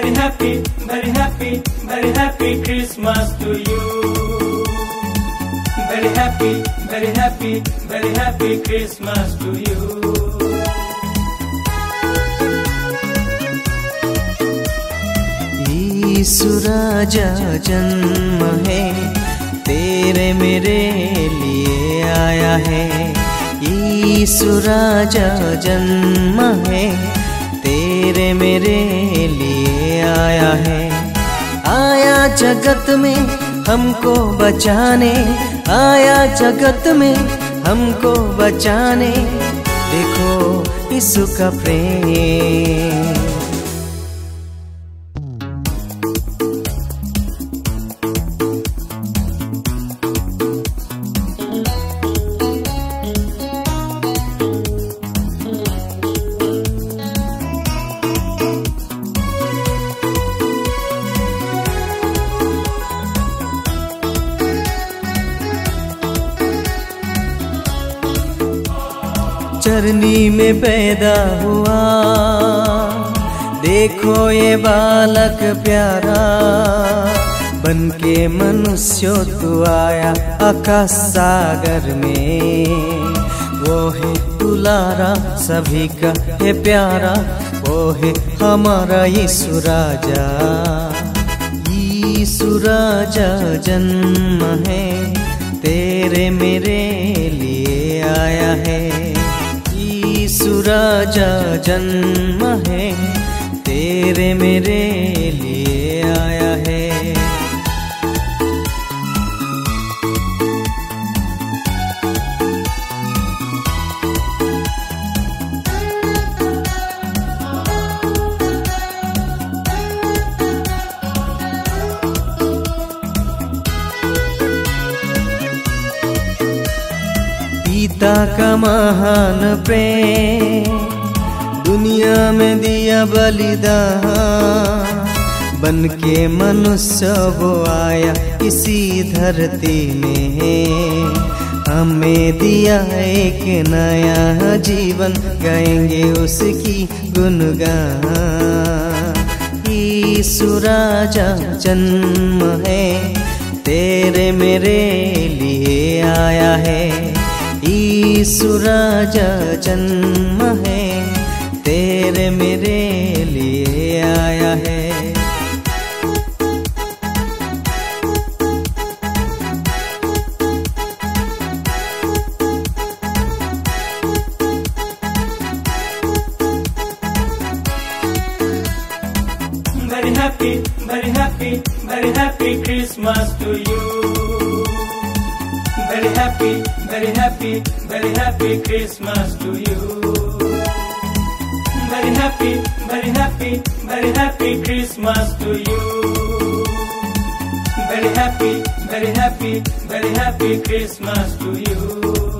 very happy, very happy Christmas to you. Very happy, very happy, very happy Christmas to you. ईसुराजा जन्म है तेरे मेरे लिए आया है ईसुराजा जन्म है तेरे मेरे लिए आया है। आया जगत में हमको बचाने, आया जगत में हमको बचाने, देखो इस प्रेम। चरनी में पैदा हुआ। देखो ये बालक प्यारा बन के मनुष्य तू आया आकाश सागर में। वो है दुलारा, सभी का है प्यारा, वो है हमारा यीशु राजा। यीशु राजा जन्म है, तेरे मेरे लिए आया है। यीशु राजा जन्म है तेरे मेरे लिए। पिता का महान प्रेम। दुनिया में दिया बलिदान। बन के मनुष्य वो आया इसी धरती में। हमें दिया एक नया जीवन, गाएँगे उसकी गुनगान। यीशु राजा जन्म है, तेरे मेरे लिए आया है। यीशु राजा जन्म है तेरे मेरे लिए आया है Very happy, very happy, very happy Christmas to you. Very happy, very happy, very happy Christmas to you. Very happy, very happy, very happy Christmas to you. Very happy, very happy, very happy Christmas to you.